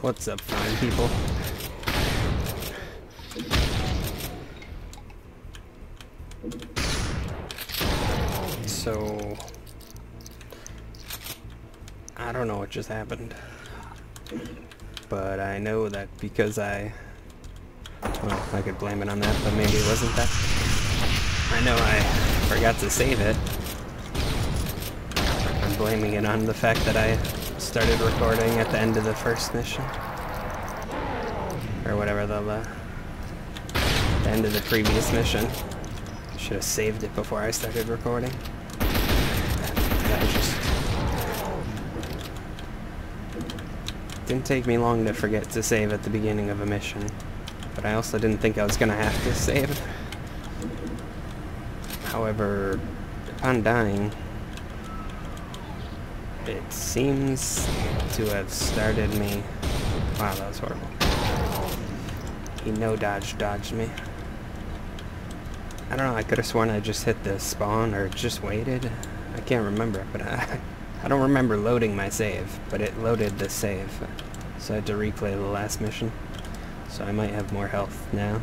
What's up, fine people? So... I don't know what just happened. But I know that because I... Well, I could blame it on that, but maybe it wasn't that. I know I forgot to save it. I'm blaming it on the fact that I started recording at the end of the first mission. Or whatever the, uh, the end of the previous mission. Should have saved it before I started recording. That just... Didn't take me long to forget to save at the beginning of a mission. But I also didn't think I was gonna have to save. However, upon dying, it seems to have started me... Wow, that was horrible. He no-dodge dodged me. I don't know, I could have sworn I just hit the spawn or just waited. I can't remember, but I, I don't remember loading my save, but it loaded the save. So I had to replay the last mission. So I might have more health now.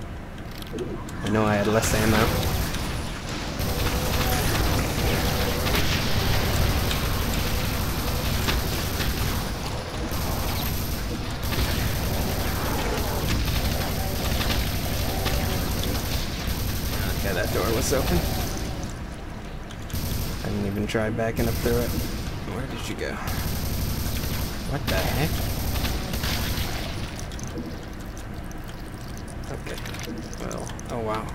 I know I had less ammo. Door was open. I didn't even try backing up through it. Where did you go? What the heck? Okay. Well, oh wow.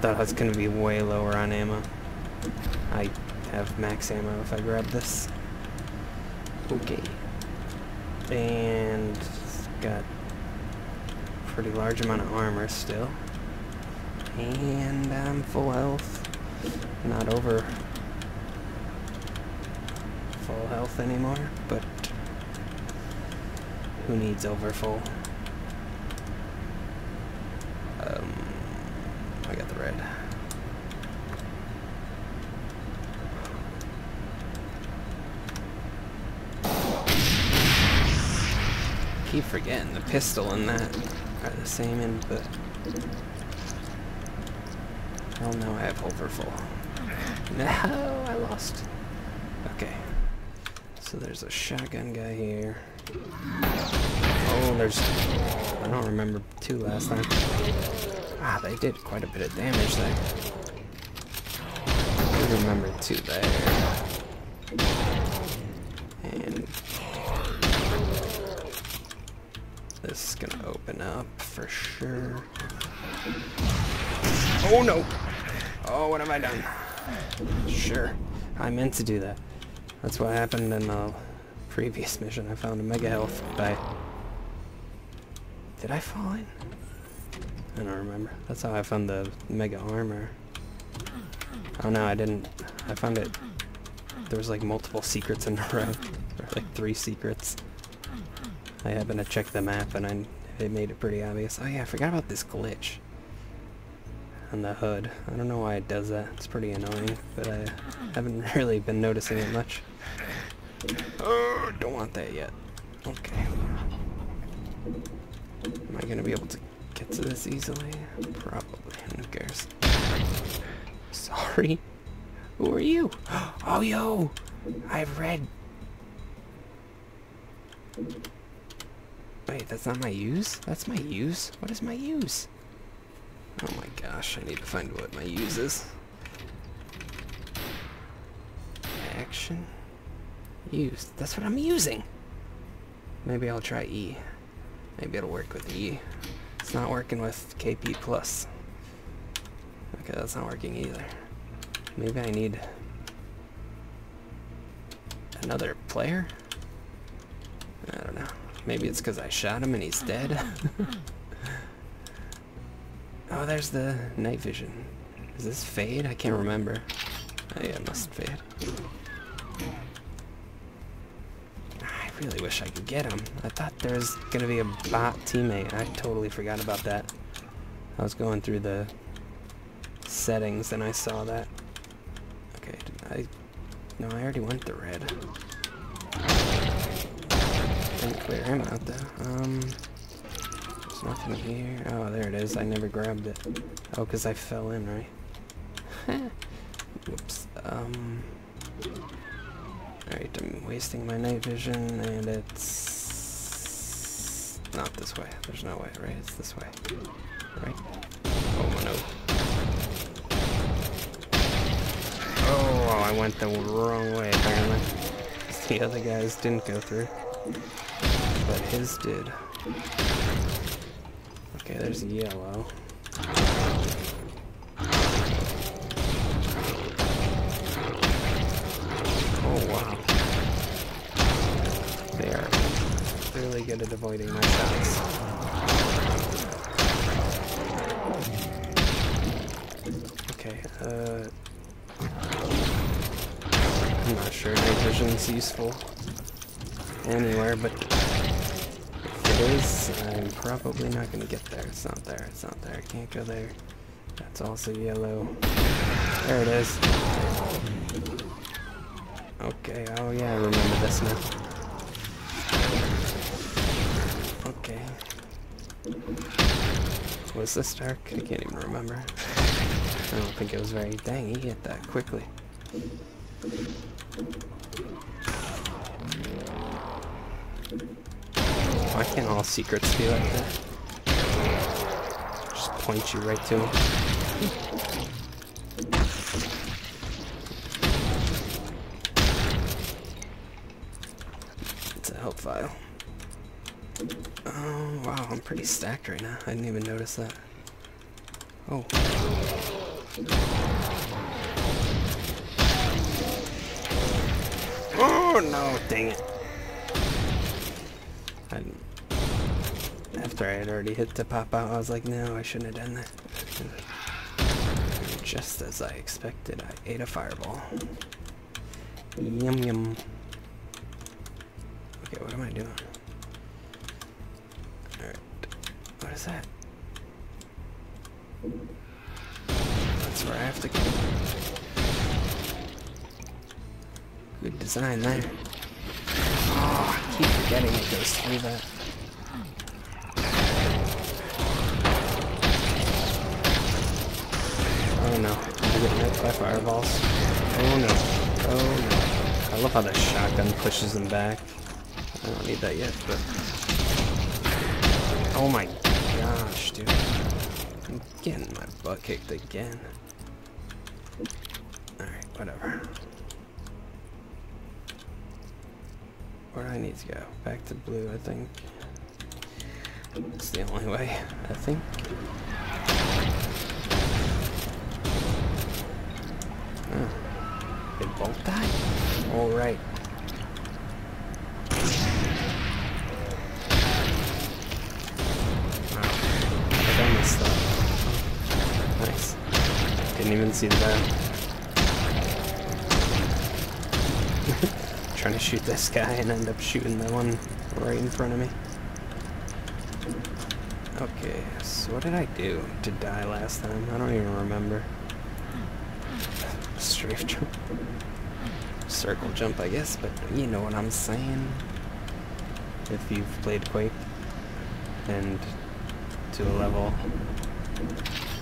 Thought I was gonna be way lower on ammo. I have max ammo if I grab this. Okay. And got pretty large amount of armor still. And I'm full health. Not over full health anymore, but who needs over full? Um, I got the red. Keep forgetting the pistol and that are the same input. Oh no, I have overfull. No, I lost. Okay. So there's a shotgun guy here. Oh, there's... I don't remember two last time. Ah, they did quite a bit of damage there. I remember two there. And... This is gonna open up for sure. Oh no! Oh, what have I done? Sure. I meant to do that. That's what happened in the previous mission. I found a mega health by... Did I fall in? I don't remember. That's how I found the mega armor. Oh no, I didn't. I found it... There was like multiple secrets in a row. Or like three secrets. I happened to check the map and I, it made it pretty obvious. Oh yeah, I forgot about this glitch on the hood. I don't know why it does that. It's pretty annoying, but I haven't really been noticing it much. Oh, don't want that yet. Okay. Am I gonna be able to get to this easily? Probably. Who cares? Sorry. Who are you? Oh, yo! I've read. Wait, that's not my use? That's my use? What is my use? Oh my gosh, I need to find what my use is. Action. Use. That's what I'm using. Maybe I'll try E. Maybe it'll work with E. It's not working with KP plus. Okay, that's not working either. Maybe I need another player? I don't know. Maybe it's because I shot him and he's dead. Oh, there's the night vision. Is this fade? I can't remember. Oh yeah, it must fade. I really wish I could get him. I thought there was gonna be a bot teammate. I totally forgot about that. I was going through the settings and I saw that. Okay, I... No, I already went the red. Didn't clear him out though. Um, nothing here. Oh, there it is. I never grabbed it. Oh, because I fell in, right? Whoops. Um. Alright, I'm wasting my night vision, and it's not this way. There's no way, right? It's this way. Right? Oh, no. Oh, I went the wrong way, apparently. The other guys didn't go through. But his did. Okay, there's yellow. Oh, wow. They are really good at avoiding my shots. Okay, uh... I'm not sure night vision's useful anywhere, but it is, I'm probably not gonna get there. It's not there, it's not there. I can't go there. That's also yellow. There it is. Okay, oh yeah, I remember this now. Okay. Was this dark? I can't even remember. I don't think it was very... Dang, he hit that quickly. Why can't all secrets be like that? Just point you right to them. It's a help file. Oh, wow, I'm pretty stacked right now. I didn't even notice that. Oh. Oh, no, dang it. After I had already hit the pop out, I was like, no, I shouldn't have done that. Just as I expected, I ate a fireball. Yum yum. Okay, what am I doing? Alright. What is that? That's where I have to go. Good design there. Oh, I keep forgetting it goes through that. Oh no, I'm hit by fireballs. Oh no, oh no. I love how the shotgun pushes them back. I don't need that yet, but... Oh my gosh, dude. I'm getting my butt kicked again. Alright, whatever. Where do I need to go? Back to blue, I think. It's the only way, I think. Oh. They both died? Alright. Wow. I missed that. Oh. Nice. Didn't even see that. Trying to shoot this guy and end up shooting the one right in front of me. Okay, so what did I do to die last time? I don't even remember. Strafe jump. Circle jump, I guess, but you know what I'm saying. If you've played Quake and to a level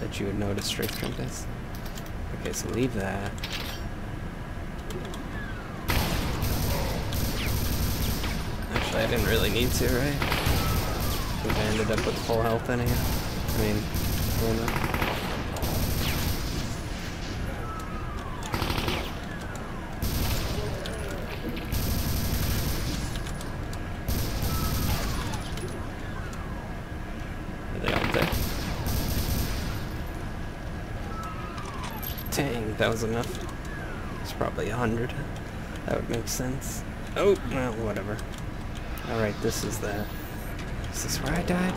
that you would know what a strafe jump is. Okay, so leave that. Actually, I didn't really need to, right? I ended up with full health anyhow. I mean, full enough. Are they up there? Dang, that was enough. It's probably a hundred. That would make sense. Oh, well, whatever. Alright, this is the... Is this where I died?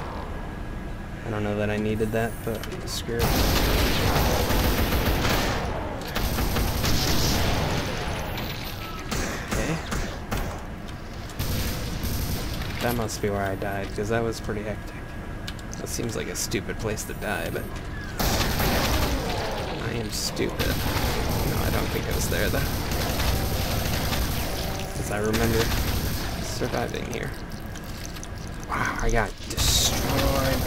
I don't know that I needed that, but screw it. Okay. That must be where I died, because that was pretty hectic. That seems like a stupid place to die, but... I am stupid. I don't think it was there, though. Because I remember surviving here. Wow, I got destroyed.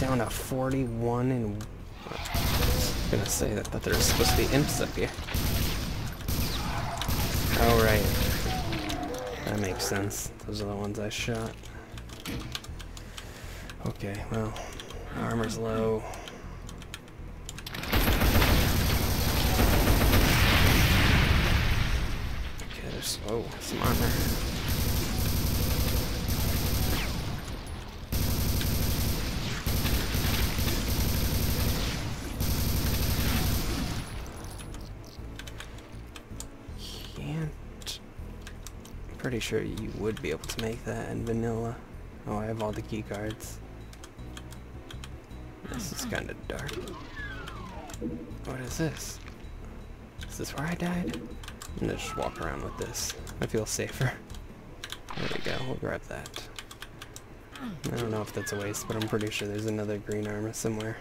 Down to 41 and... I was gonna say that, that there's supposed to be imps up here. Oh, right. That makes sense. Those are the ones I shot. Okay, well, armor's low. Pretty sure you would be able to make that in vanilla. Oh, I have all the key cards. This is kind of dark. What is this? Is this where I died? I'm gonna just walk around with this. I feel safer. There we go, we'll grab that. I don't know if that's a waste, but I'm pretty sure there's another green armor somewhere.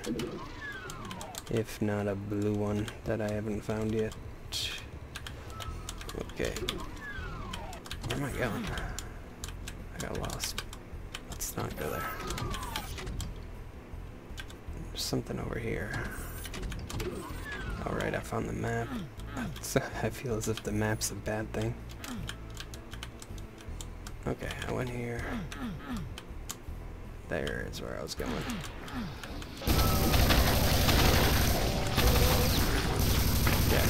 If not a blue one that I haven't found yet. Okay. Going? I got lost. Let's not go there. There's something over here. Alright, I found the map. I feel as if the map's a bad thing. Okay, I went here. There is where I was going. Yeah,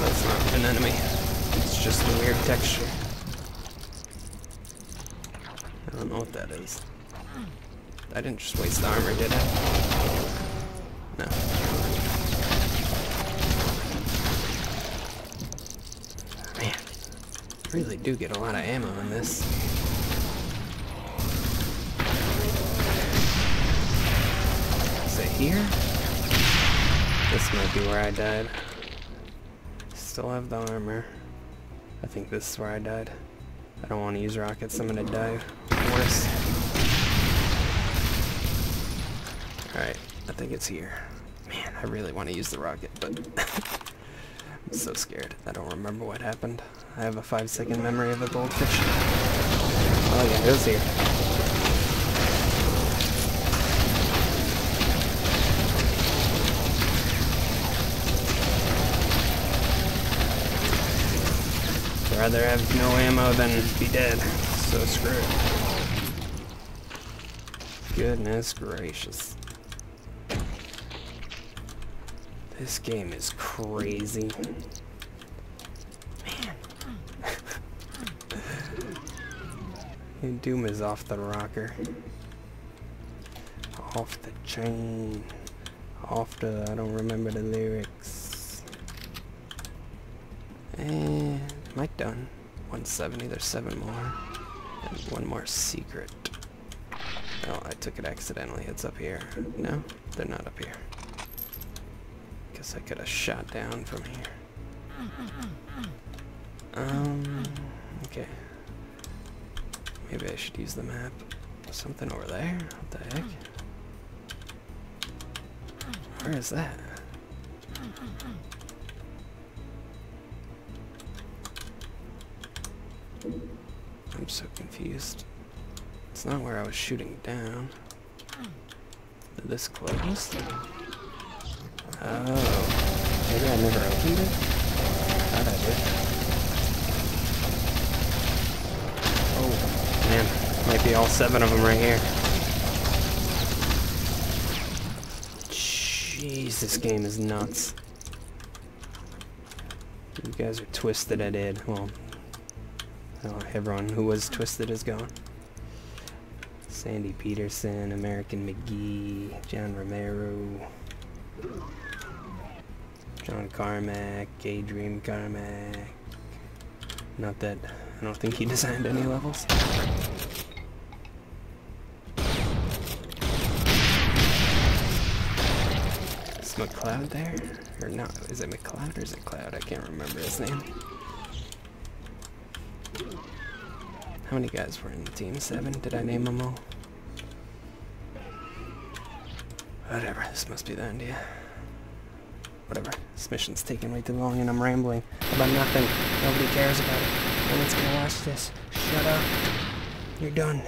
that's not an enemy. It's just a weird texture. I don't know what that is. I didn't just waste the armor, did I? No. Man, really do get a lot of ammo in this. Is it here? This might be where I died. Still have the armor. I think this is where I died. I don't want to use rockets, I'm gonna die worse. Alright, I think it's here. Man, I really want to use the rocket, but I'm so scared. I don't remember what happened. I have a five second memory of a goldfish. Oh yeah, it was here. Rather have no ammo than be dead, so screw it. Goodness gracious. This game is crazy. Man. Doom is off the rocker. Off the chain. Off the, I don't remember the lyrics. I done? 170, there's seven more. And one more secret. Oh, I took it accidentally. It's up here. No, they're not up here. Guess I could have shot down from here. Um, okay. Maybe I should use the map. Something over there? What the heck? Where is that? So confused. It's not where I was shooting down. This close? Oh. Maybe I never opened it? Thought I did. Oh, man. Might be all seven of them right here. Jeez, this game is nuts. You guys are twisted at it. Well, well, everyone who was twisted is gone. Sandy Petersen, American McGee, John Romero, John Carmack, Adrian Carmack. Not that I don't think he designed any levels. Is McLeod there? Or not? Is it McLeod or is it Cloud? I can't remember his name. How many guys were in the team? Seven? Did I name them all? Whatever, this must be the end, yeah. Whatever, this mission's taking way too long and I'm rambling about nothing. Nobody cares about it. No one's gonna watch this. Shut up. You're done.